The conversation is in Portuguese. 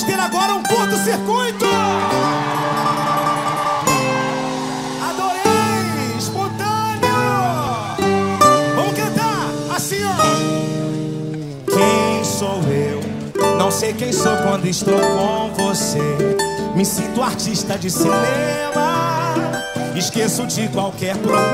Vamos ter agora um curto-circuito. Adorei, espontâneo. Vamos cantar assim, ó. Quem sou eu? Não sei quem sou quando estou com você. Me sinto artista de cinema. Esqueço de qualquer problema.